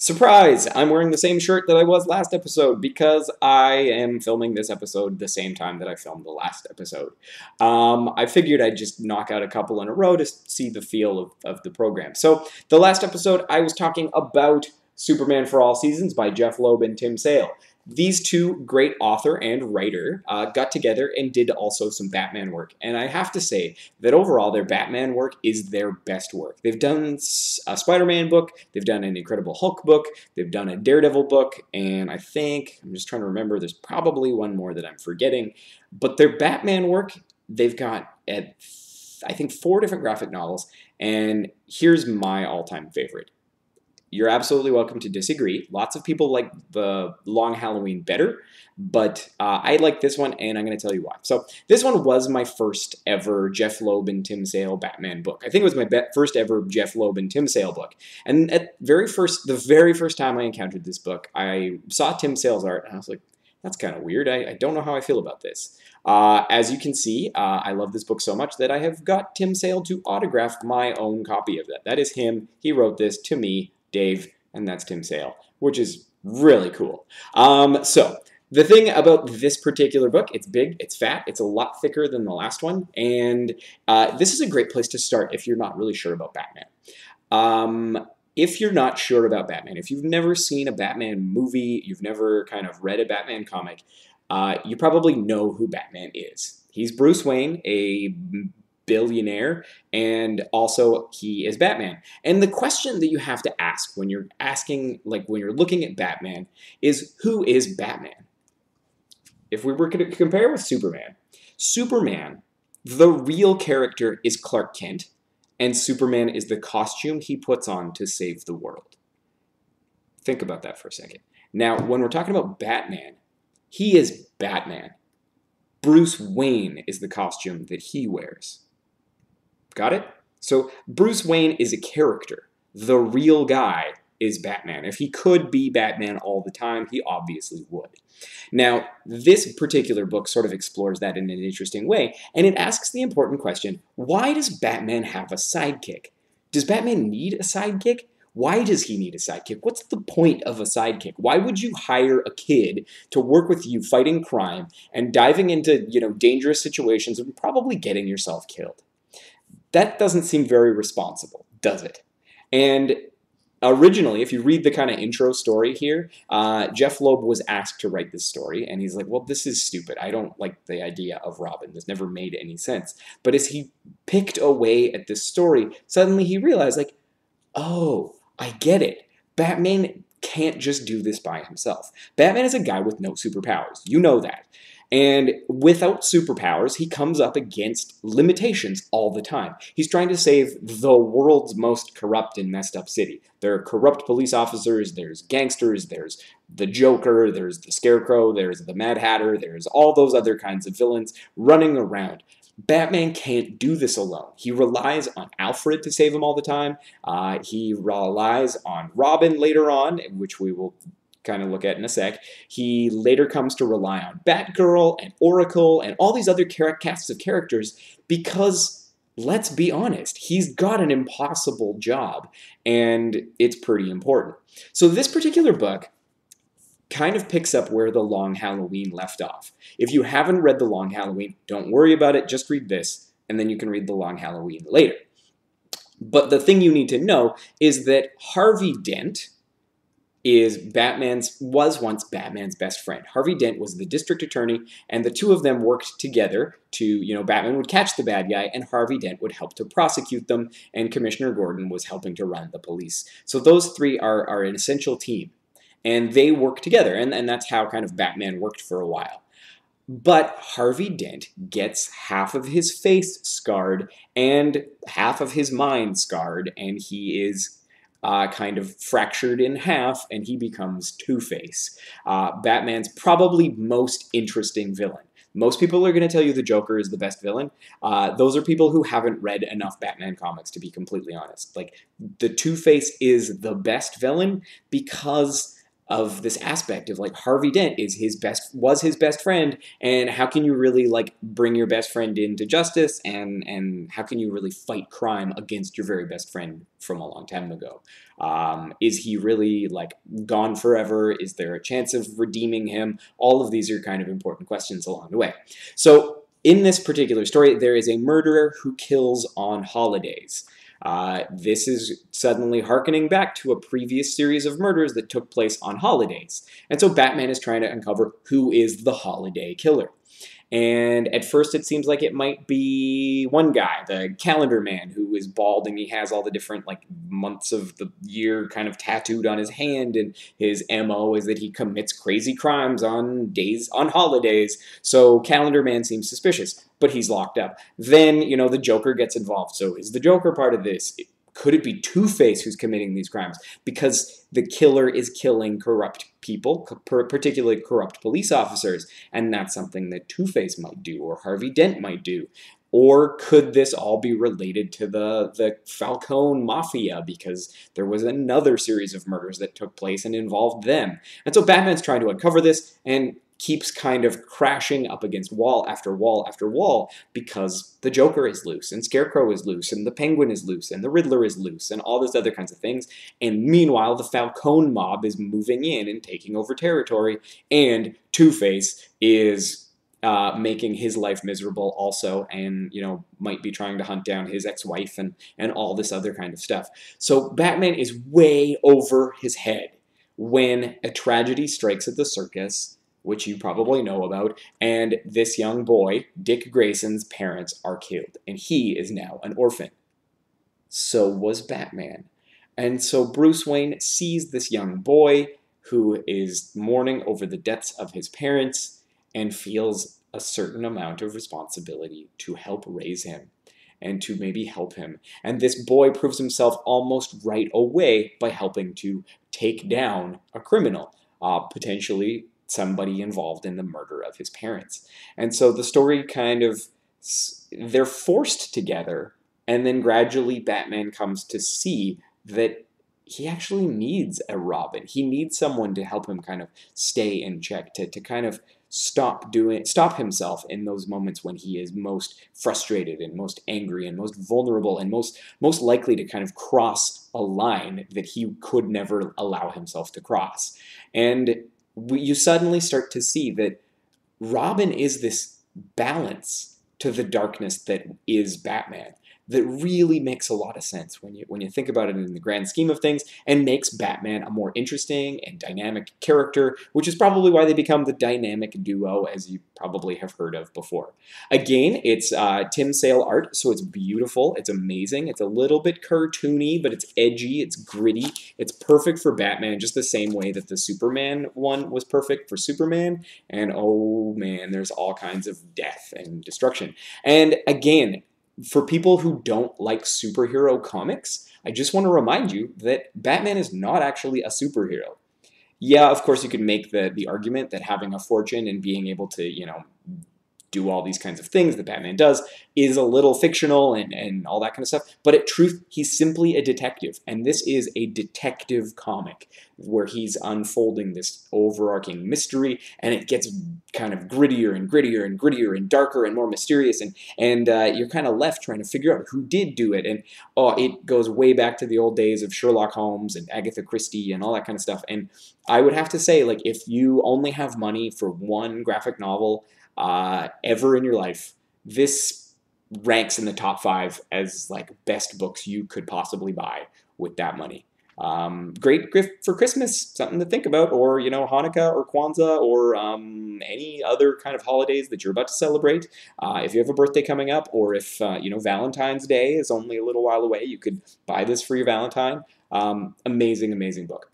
Surprise! I'm wearing the same shirt that I was last episode because I am filming this episode the same time that I filmed the last episode. Um, I figured I'd just knock out a couple in a row to see the feel of, of the program. So, the last episode, I was talking about Superman for All Seasons by Jeph Loeb and Tim Sale. These two great author and writer uh, got together and did also some Batman work. And I have to say that overall, their Batman work is their best work. They've done a Spider Man book, they've done an Incredible Hulk book, they've done a Daredevil book, and I think, I'm just trying to remember, there's probably one more that I'm forgetting. But their Batman work, they've got at, I think, four different graphic novels. And here's my all time favorite you're absolutely welcome to disagree. Lots of people like the Long Halloween better, but uh, I like this one, and I'm going to tell you why. So this one was my first ever Jeph Loeb and Tim Sale Batman book. I think it was my first ever Jeph Loeb and Tim Sale book. And at very first, the very first time I encountered this book, I saw Tim Sale's art, and I was like, that's kind of weird. I, I, don't know how I feel about this. Uh, as you can see, uh, I love this book so much that I have got Tim Sale to autograph my own copy of that. That is him. He wrote this to me Dave, and that's Tim Sale, which is really cool. Um, so, the thing about this particular book, it's big, it's fat, it's a lot thicker than the last one, and uh, this is a great place to start if you're not really sure about Batman. Um, if you're not sure about Batman, if you've never seen a Batman movie, you've never kind of read a Batman comic, uh, you probably know who Batman is. He's Bruce Wayne, a billionaire, and also he is Batman. And the question that you have to ask when you're asking, like when you're looking at Batman, is who is Batman? If we were to compare with Superman, Superman, the real character is Clark Kent, and Superman is the costume he puts on to save the world. Think about that for a second. Now, when we're talking about Batman, he is Batman. Bruce Wayne is the costume that he wears. Got it? So Bruce Wayne is a character. The real guy is Batman. If he could be Batman all the time, he obviously would. Now, this particular book sort of explores that in an interesting way, and it asks the important question why does Batman have a sidekick? Does Batman need a sidekick? Why does he need a sidekick? What's the point of a sidekick? Why would you hire a kid to work with you fighting crime and diving into, you know, dangerous situations and probably getting yourself killed? That doesn't seem very responsible, does it? And originally, if you read the kind of intro story here, uh, Jeph Loeb was asked to write this story, and he's like, well, this is stupid. I don't like the idea of Robin. This never made any sense. But as he picked away at this story, suddenly he realized, like, oh, I get it. Batman can't just do this by himself. Batman is a guy with no superpowers. You know that. And without superpowers, he comes up against limitations all the time. He's trying to save the world's most corrupt and messed up city. There are corrupt police officers, there's gangsters, there's the Joker, there's the Scarecrow, there's the Mad Hatter, there's all those other kinds of villains running around. Batman can't do this alone. He relies on Alfred to save him all the time. Uh, he relies on Robin later on, which we will kind of look at in a sec. He later comes to rely on Batgirl and Oracle and all these other casts of characters because, let's be honest, he's got an impossible job and it's pretty important. So, this particular book kind of picks up where The Long Halloween left off. If you haven't read The Long Halloween, don't worry about it, just read this, and then you can read The Long Halloween later. But the thing you need to know is that Harvey Dent, is Batman's was once Batman's best friend. Harvey Dent was the district attorney, and the two of them worked together to, you know, Batman would catch the bad guy, and Harvey Dent would help to prosecute them, and Commissioner Gordon was helping to run the police. So those three are, are an essential team, and they work together, and, and that's how kind of Batman worked for a while. But Harvey Dent gets half of his face scarred and half of his mind scarred, and he is uh, kind of fractured in half, and he becomes Two Face. Uh, Batman's probably most interesting villain. Most people are going to tell you the Joker is the best villain. Uh, those are people who haven't read enough Batman comics, to be completely honest. Like, the Two Face is the best villain because of this aspect of like Harvey Dent is his best was his best friend and how can you really like bring your best friend into justice? And and how can you really fight crime against your very best friend from a long time ago? Um, is he really like gone forever? Is there a chance of redeeming him? All of these are kind of important questions along the way. So in this particular story there is a murderer who kills on holidays uh, this is suddenly harkening back to a previous series of murders that took place on holidays. And so Batman is trying to uncover who is the holiday killer. And at first, it seems like it might be one guy, the calendar man, who is bald and he has all the different like months of the year kind of tattooed on his hand. And his mo is that he commits crazy crimes on days on holidays. So calendar man seems suspicious, but he's locked up. Then you know the Joker gets involved. So is the Joker part of this? Could it be Two Face who's committing these crimes? Because the killer is killing corrupt people, particularly corrupt police officers, and that's something that Two Face might do or Harvey Dent might do. Or could this all be related to the, the Falcone Mafia because there was another series of murders that took place and involved them? And so Batman's trying to uncover this, and keeps kind of crashing up against wall after wall after wall because the Joker is loose and Scarecrow is loose and the Penguin is loose and the Riddler is loose and all those other kinds of things. And meanwhile, the Falcone mob is moving in and taking over territory, and Two Face is uh, making his life miserable also and you know might be trying to hunt down his ex-wife and and all this other kind of stuff so batman is way over his head when a tragedy strikes at the circus which you probably know about, and this young boy, Dick Grayson's parents, are killed, and he is now an orphan. So was Batman. And so Bruce Wayne sees this young boy who is mourning over the deaths of his parents and feels a certain amount of responsibility to help raise him and to maybe help him. And this boy proves himself almost right away by helping to take down a criminal, uh, potentially somebody involved in the murder of his parents. And so the story kind of they're forced together and then gradually Batman comes to see that he actually needs a Robin. He needs someone to help him kind of stay in check, to, to kind of stop doing stop himself in those moments when he is most frustrated and most angry and most vulnerable and most most likely to kind of cross a line that he could never allow himself to cross. And you suddenly start to see that Robin is this balance to the darkness that is Batman that really makes a lot of sense when you when you think about it in the grand scheme of things and makes Batman a more interesting and dynamic character, which is probably why they become the dynamic duo as you probably have heard of before. Again, it's uh, Tim Sale art, so it's beautiful, it's amazing, it's a little bit cartoony, but it's edgy, it's gritty, it's perfect for Batman, just the same way that the Superman one was perfect for Superman. And oh man, there's all kinds of death and destruction. And again, for people who don't like superhero comics, I just want to remind you that Batman is not actually a superhero. Yeah, of course, you could make the the argument that having a fortune and being able to, you know, do all these kinds of things that Batman does is a little fictional and, and all that kind of stuff. But at truth, he's simply a detective. And this is a detective comic where he's unfolding this overarching mystery and it gets kind of grittier and grittier and grittier and darker and more mysterious. And, and uh, you're kind of left trying to figure out who did do it. And oh, it goes way back to the old days of Sherlock Holmes and Agatha Christie and all that kind of stuff. And I would have to say, like, if you only have money for one graphic novel, uh, ever in your life, this ranks in the top five as like best books you could possibly buy with that money. Um, great gift for Christmas, something to think about, or you know Hanukkah or Kwanzaa or um, any other kind of holidays that you're about to celebrate. Uh, if you have a birthday coming up, or if uh, you know Valentine's Day is only a little while away, you could buy this for your Valentine. Um, amazing, amazing book.